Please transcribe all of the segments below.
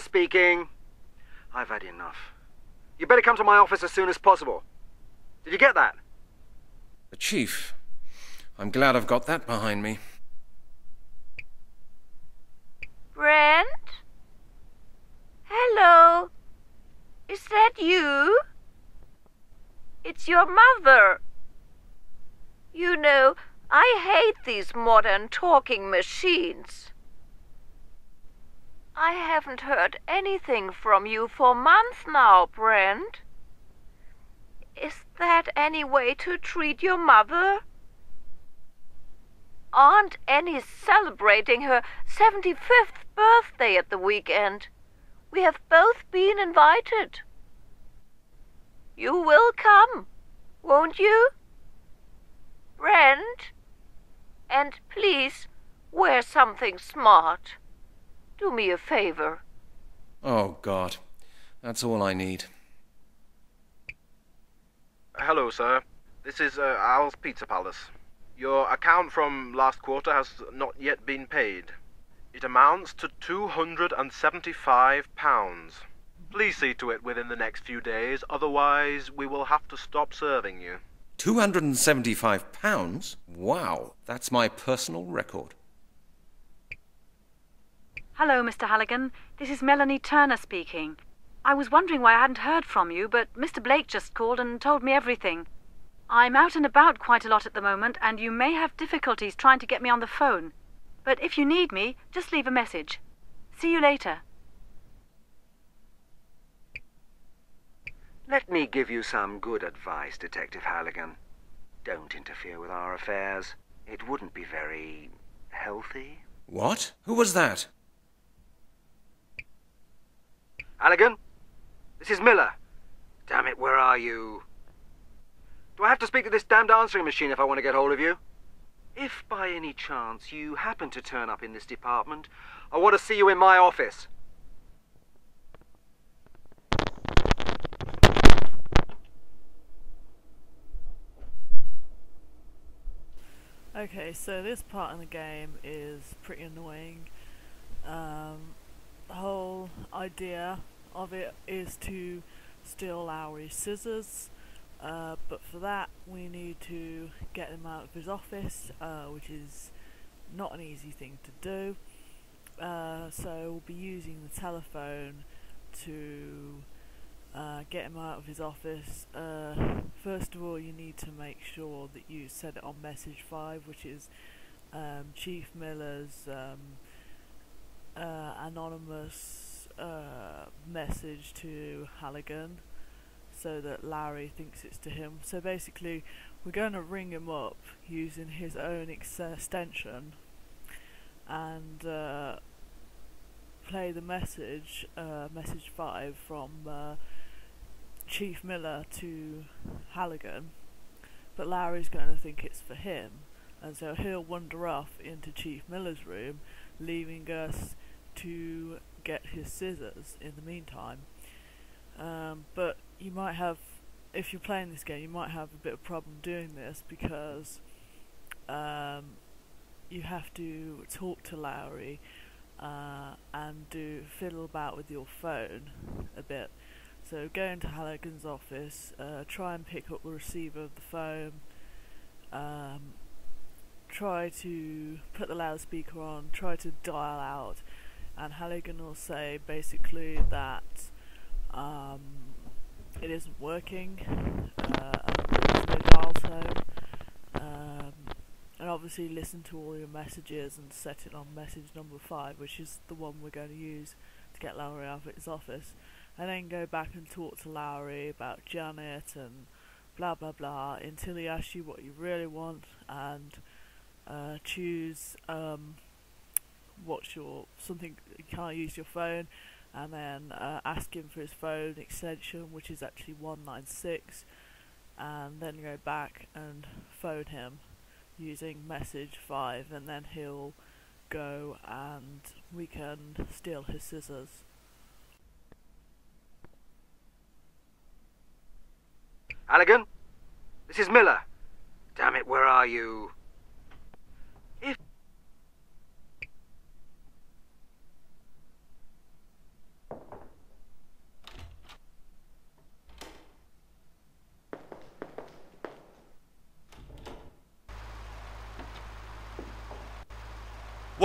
speaking. I've had enough. You better come to my office as soon as possible. Did you get that? The Chief. I'm glad I've got that behind me. Brent? Hello? Is that you? It's your mother. You know, I hate these modern talking machines. I haven't heard anything from you for months now, Brent. Is that any way to treat your mother? Aunt Annie's celebrating her 75th birthday at the weekend. We have both been invited. You will come, won't you? Brent? And please, wear something smart. Do me a favor. Oh, God. That's all I need. Hello, sir. This is uh, Al's Pizza Palace. Your account from last quarter has not yet been paid. It amounts to £275. Please see to it within the next few days, otherwise we will have to stop serving you. £275? Wow, that's my personal record. Hello, Mr. Halligan. This is Melanie Turner speaking. I was wondering why I hadn't heard from you, but Mr. Blake just called and told me everything. I'm out and about quite a lot at the moment, and you may have difficulties trying to get me on the phone. But if you need me, just leave a message. See you later. Let me give you some good advice, Detective Halligan. Don't interfere with our affairs. It wouldn't be very healthy. What? Who was that? Halligan? This is Miller. Damn it, where are you? Do I have to speak to this damned answering machine if I want to get hold of you? If by any chance you happen to turn up in this department, I want to see you in my office. Okay, so this part in the game is pretty annoying. Um, the whole idea of it is to steal Lowry's scissors, uh, but for that we need to get him out of his office, uh, which is not an easy thing to do. Uh, so we'll be using the telephone to uh, get him out of his office. Uh, first of all, you need to make sure that you set it on message 5, which is um, Chief Miller's um, uh, anonymous message to Halligan so that Larry thinks it's to him. So basically, we're going to ring him up using his own ex extension and uh, play the message, uh, message 5 from uh, Chief Miller to Halligan, but Larry's going to think it's for him, and so he'll wander off into Chief Miller's room, leaving us to his scissors in the meantime. Um, but you might have, if you're playing this game, you might have a bit of problem doing this because um, you have to talk to Lowry uh, and do fiddle about with your phone a bit. So go into Halligan's office, uh, try and pick up the receiver of the phone, um, try to put the loudspeaker on, try to dial out, and Halligan will say basically that um, it isn't working, uh, um, and obviously listen to all your messages and set it on message number 5, which is the one we're going to use to get Lowry out of his office. And then go back and talk to Lowry about Janet and blah blah blah until he asks you what you really want and uh, choose um, what's your something you can't use your phone and then uh, ask him for his phone extension which is actually 196 and then go back and phone him using message 5 and then he'll go and we can steal his scissors Halligan? This is Miller. Damn it, where are you?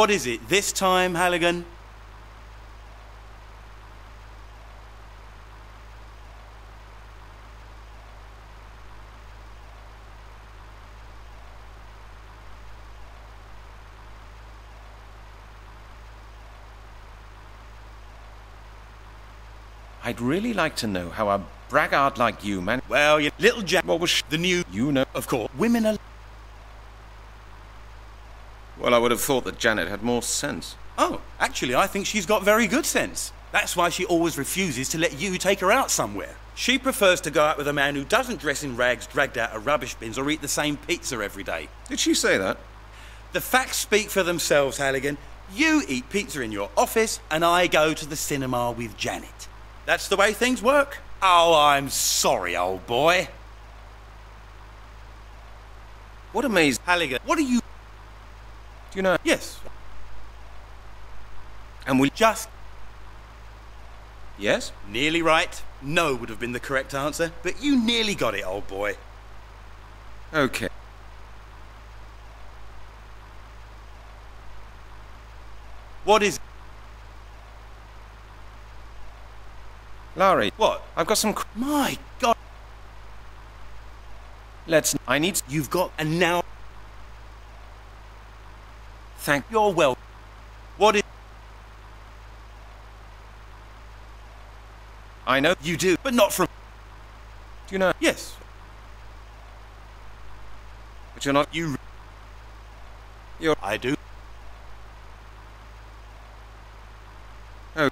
What is it this time, Halligan? I'd really like to know how a braggart like you man. Well, you little Jack. What was The new, you know? of course. Women are. Well, I would have thought that Janet had more sense. Oh, actually, I think she's got very good sense. That's why she always refuses to let you take her out somewhere. She prefers to go out with a man who doesn't dress in rags dragged out of rubbish bins or eat the same pizza every day. Did she say that? The facts speak for themselves, Halligan. You eat pizza in your office, and I go to the cinema with Janet. That's the way things work. Oh, I'm sorry, old boy. What amazed? Halligan, what are you. Do you know? Yes, And we just yes. nearly right. No would have been the correct answer, but you nearly got it, old boy. Okay. What is. Lowry, What? I've got some. cr- My God, Let's. I need. you've got. And now Thank. you're well. What is. I know. You do, but not from. Do you know? Yes, But you're not. you. You're. I do. Oh.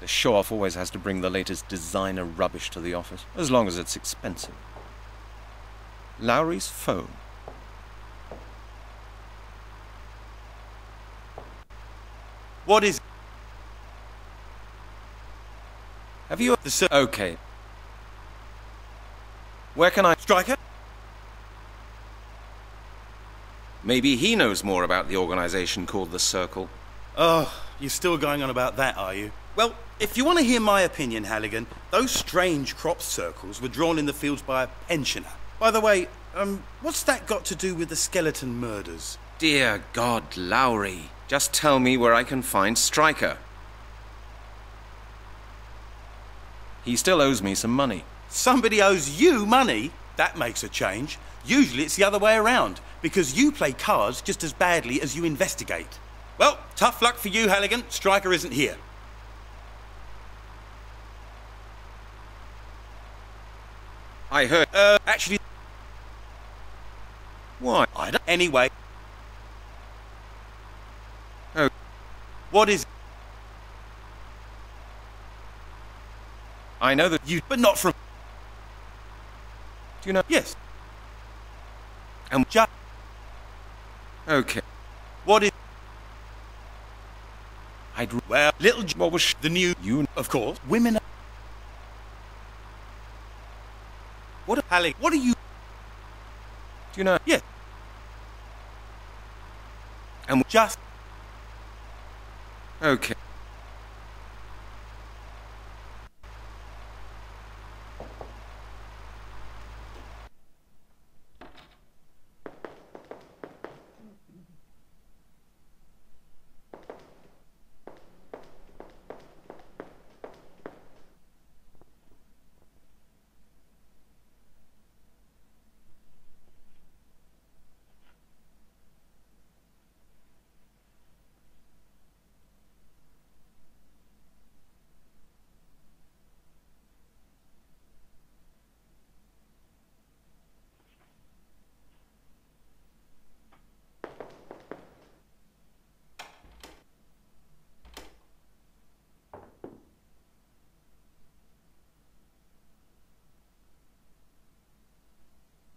The show off always has to bring the latest designer rubbish to the office, as long as it's expensive. Lowry's phone. What is. Have you? The Okay. Where can I? Striker? Maybe he knows more about the organization called the Circle. Oh, you're still going on about that, are you? Well, if you want to hear my opinion, Halligan, those strange crop circles were drawn in the fields by a pensioner. By the way, um, what's that got to do with the skeleton murders? Dear God, Lowry. Just tell me where I can find Stryker. He still owes me some money. Somebody owes you money? That makes a change. Usually it's the other way around, because you play cards just as badly as you investigate. Well, tough luck for you, Halligan. Striker isn't here. I heard. Uh, actually, Why? I don't. Anyway. What is I know that you? But not from. Do you know? Yes. And Just. okay. What is. I'd. Well, little. What was The new. you? Of course. Women. Are... What? A Hallie, what are you? Do you know? Yes. And Just. Okay.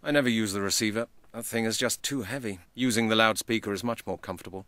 I never use the receiver. That thing is just too heavy. Using the loudspeaker is much more comfortable.